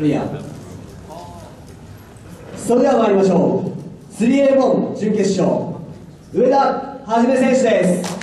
クリア。それでは参りましょう。3A1 準決勝。上田はじめ選手です。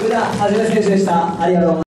上田はじめ選手でした。ありがとう